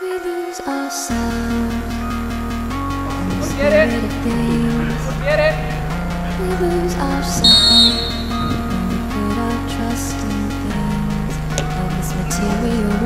We lose ourselves. Forget it. Forget it. We lose ourselves. We put our trust in things of this material.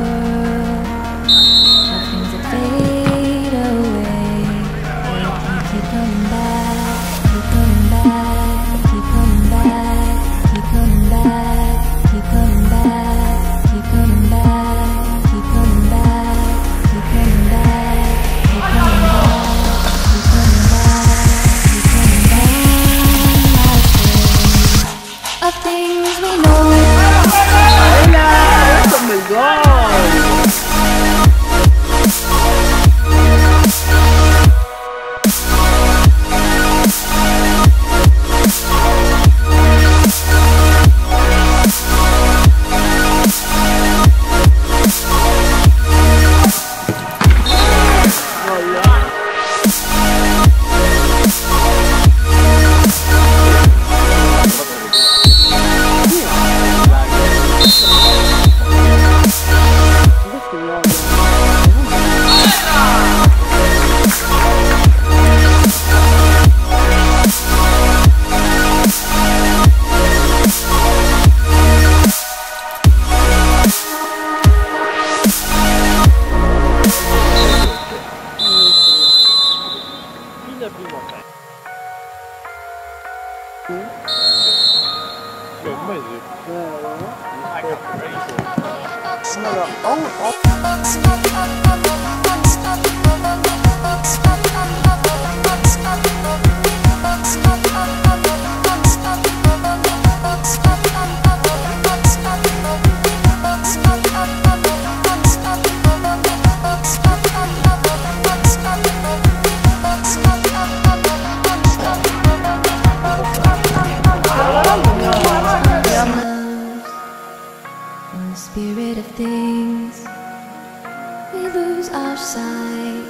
Oh. oh. of. lose our sight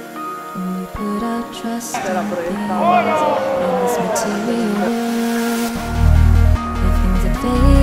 when we put our trust in things, in this material. World, where things are fading.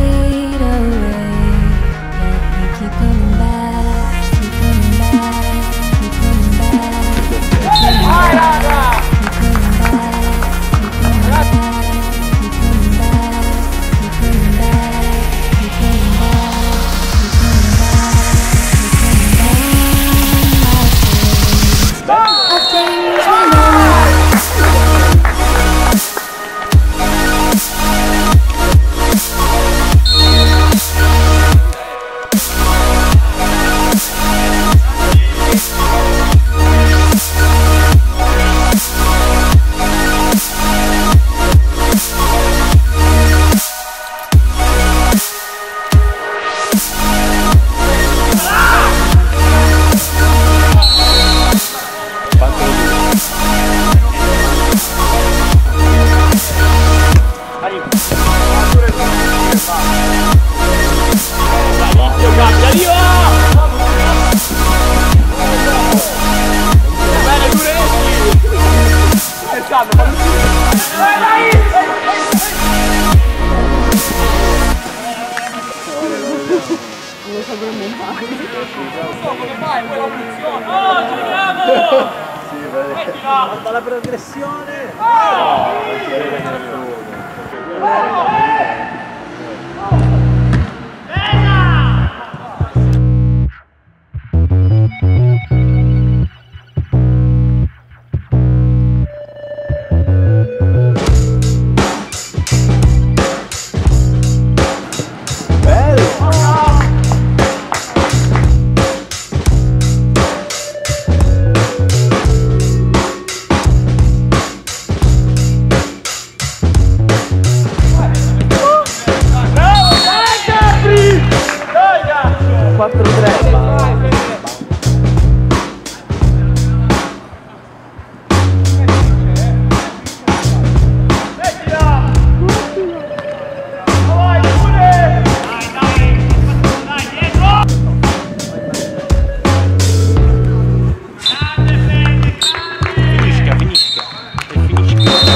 Guarda la progressione! Oh!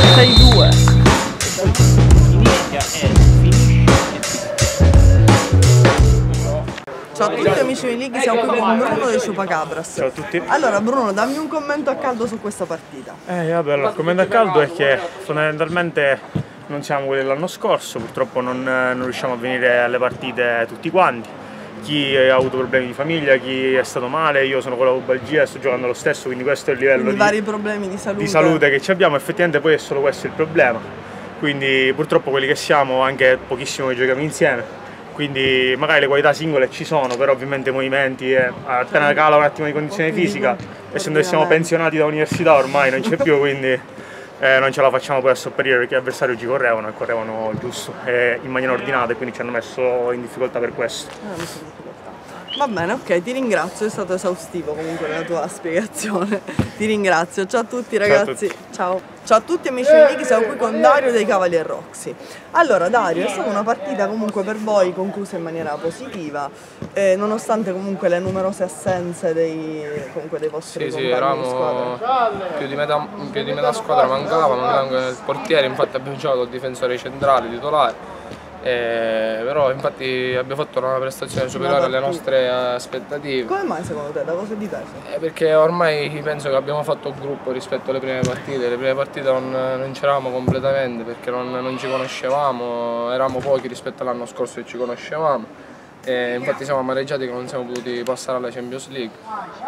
62 inizia e finisce Ciao a tutti amici di Lighi, siamo qui con Bruno dei Chupacabras. Ciao a tutti. Allora Bruno dammi un commento a caldo su questa partita. Eh vabbè allora, il commento a caldo è che fondamentalmente non siamo quelli dell'anno scorso, purtroppo non, eh, non riusciamo a venire alle partite tutti quanti. Chi ha avuto problemi di famiglia, chi è stato male, io sono con la pubalgia e sto giocando lo stesso, quindi questo è il livello Quindi di, vari problemi di salute. di salute che ci abbiamo, effettivamente poi è solo questo il problema. Quindi purtroppo quelli che siamo, anche pochissimo che giochiamo insieme, quindi magari le qualità singole ci sono, però ovviamente i movimenti, eh, appena cala un attimo di condizione fisica, essendo che siamo pensionati da università ormai non c'è più, quindi eh, non ce la facciamo poi a sopperire perché gli avversari ci correvano e correvano giusto e in maniera ordinata e quindi ci hanno messo in difficoltà per questo. Va bene, ok, ti ringrazio, è stato esaustivo comunque la tua spiegazione. ti ringrazio. Ciao a tutti ragazzi. Ciao. Ciao a tutti amici di League, siamo qui con Dario dei Cavalier Roxy. Allora Dario, è stata una partita comunque per voi conclusa in maniera positiva, eh, nonostante comunque le numerose assenze dei, comunque dei vostri Sì, sì, compagni di squadra. eravamo più di metà, più di metà squadra mancava, mancava il portiere, infatti abbiamo giocato il difensore centrale, titolare. Eh, però infatti abbiamo fatto una prestazione superiore alle nostre aspettative. Come mai secondo te? Da cosa è dipeso? Eh, perché ormai penso che abbiamo fatto un gruppo rispetto alle prime partite, le prime partite non, non c'eravamo completamente perché non, non ci conoscevamo, eravamo pochi rispetto all'anno scorso che ci conoscevamo. E infatti siamo amareggiati che non siamo potuti passare alla Champions League,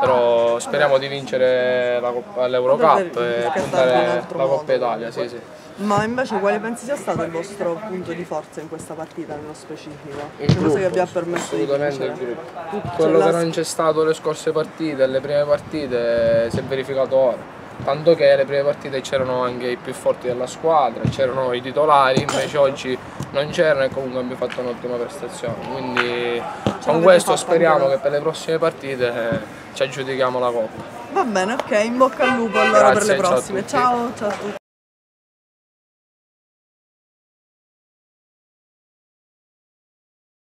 però speriamo di vincere l'Eurocup e altro la Coppa. Italia. Sì, sì. Ma invece quale pensi sia stato il vostro punto di forza in questa partita nello specifico? Il Che cosa gruppo, che vi ha permesso di assolutamente vincere? il gruppo. Tut- Quello cioè, che la- non c'è stato le scorse partite, le prime partite, si è verificato ora. Tanto che le prime partite c'erano anche i più forti della squadra, c'erano i titolari, invece oggi non c'erano e comunque abbiamo fatto un'ottima prestazione. Quindi con questo speriamo che per le prossime partite eh, ci aggiudichiamo la coppa. Va bene, ok, in bocca al lupo allora per Grazie, le ciao a prossime. tutti. ciao, ciao a tutti.